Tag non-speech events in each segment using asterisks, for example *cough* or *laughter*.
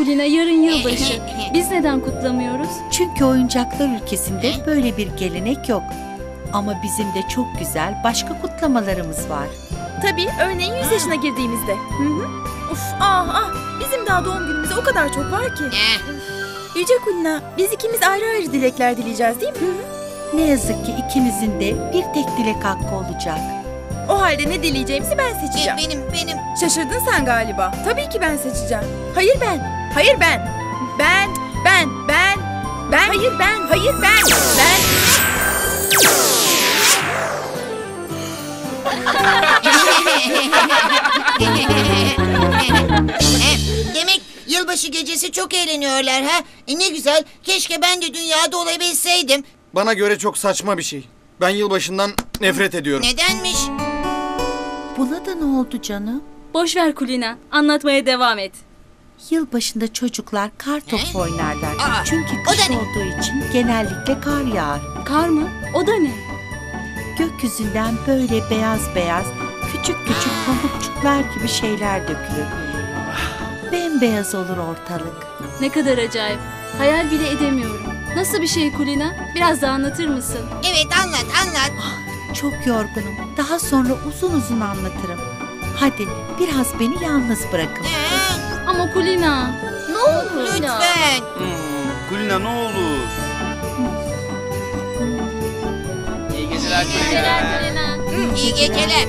Kulina yarın yılbaşı. Biz neden kutlamıyoruz? Çünkü oyuncaklar ülkesinde böyle bir gelenek yok. Ama bizim de çok güzel başka kutlamalarımız var. Tabii örneğin 100 yaşına girdiğimizde. Hı hı. Uf ah ah bizim daha doğum günümüze o kadar çok var ki. Yüce Kulina biz ikimiz ayrı ayrı dilekler dileyeceğiz değil mi? Ne yazık ki ikimizin de bir tek dilek hakkı olacak. O halde ne dileyeceğimizi ben seçeceğim. Benim benim. Şaşırdın sen galiba. Tabii ki ben seçeceğim. Hayır ben. Hayır ben. Ben. Ben. Ben. Ben. Hayır ben. Hayır ben. Ben. Demek yılbaşı gecesi çok eğleniyorlar ha? E ne güzel. Keşke ben de dünyada olabilseydim. Bana göre çok saçma bir şey. Ben yılbaşından nefret ediyorum. Nedenmiş? Buna da ne oldu canım? Boş ver Kulina. Anlatmaya devam et. Yılbaşında çocuklar kar topu oynarlar. Aa, Çünkü o kış ne? olduğu için genellikle kar yağar. Kar mı? O da ne? Gökyüzünden böyle beyaz beyaz küçük küçük pamukçuklar gibi şeyler dökülür. Bembeyaz olur ortalık. Ne kadar acayip. Hayal bile edemiyorum. Nasıl bir şey Kulina? Biraz daha anlatır mısın? Evet anlat anlat. Çok yorgunum. Daha sonra uzun uzun anlatırım. Hadi biraz beni yalnız bırakın. Ee, Ama Kulina. Ne olur? lütfen. Hmm, Kulina ne olur. İyi geceler Kulina. İyi geceler.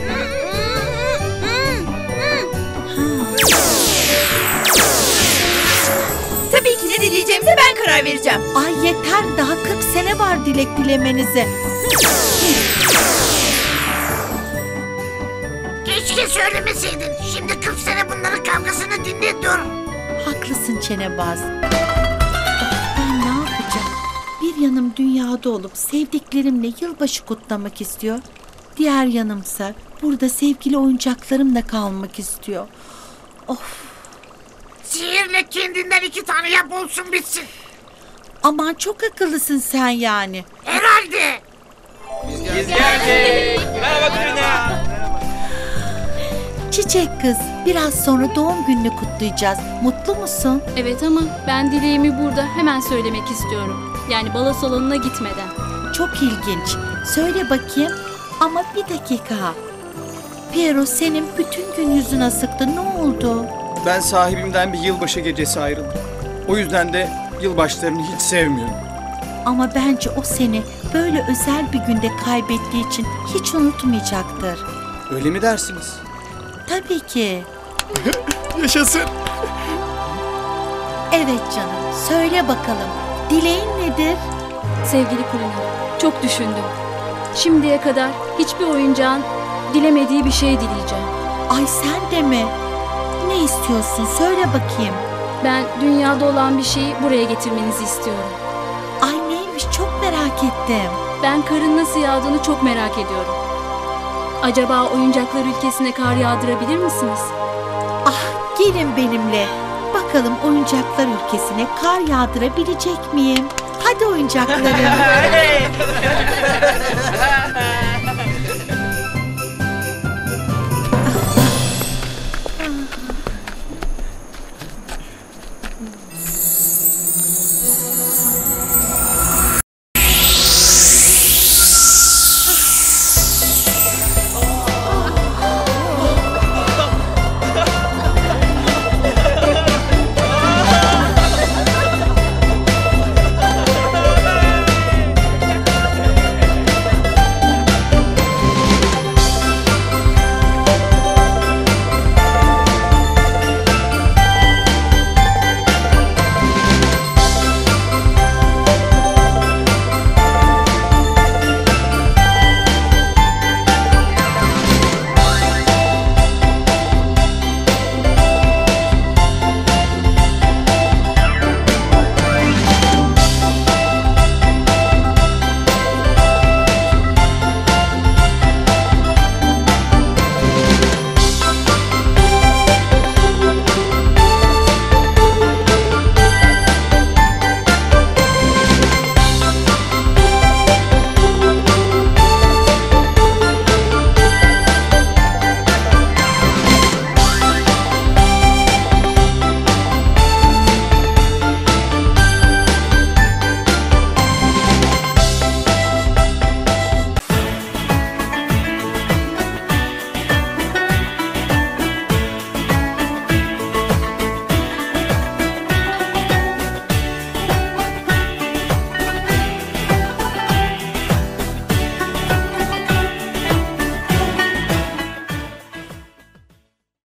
Tabii ki ne dileyeceğimize ben karar vereceğim. Ay yeter daha 40 sene var dilek dilemenize. Söylemeseydin. Şimdi 40 sene bunların kavgasını dinle dur. Haklısın çenebaz. Ben ne yapacağım? Bir yanım dünyada olup sevdiklerimle yılbaşı kutlamak istiyor. Diğer yanımsa burada sevgili oyuncaklarımla kalmak istiyor. Of Sihirle kendinden iki tane yap olsun bitsin. aman çok akıllısın sen yani. Herhalde. Biz geldik. Çiçek kız biraz sonra doğum gününü kutlayacağız. Mutlu musun? Evet ama ben dileğimi burada hemen söylemek istiyorum. Yani balo salonuna gitmeden. Çok ilginç. Söyle bakayım. Ama bir dakika. Piero senin bütün gün yüzün asıktı. Ne oldu? Ben sahibimden bir yılbaşı gecesi ayrıldım. O yüzden de yılbaşlarını hiç sevmiyorum. Ama bence o seni böyle özel bir günde kaybettiği için hiç unutmayacaktır. Öyle mi dersiniz? Tabii ki. *laughs* Yaşasın. Evet canım. Söyle bakalım. Dileğin nedir? Sevgili Kulina, çok düşündüm. Şimdiye kadar hiçbir oyuncağın dilemediği bir şey dileyeceğim. Ay sen de mi? Ne istiyorsun? Söyle bakayım. Ben dünyada olan bir şeyi buraya getirmenizi istiyorum. Ay neymiş çok merak ettim. Ben karın nasıl yağdığını çok merak ediyorum. Acaba oyuncaklar ülkesine kar yağdırabilir misiniz? Ah gelin benimle. Bakalım oyuncaklar ülkesine kar yağdırabilecek miyim? Hadi oyuncaklarım. *laughs* *laughs*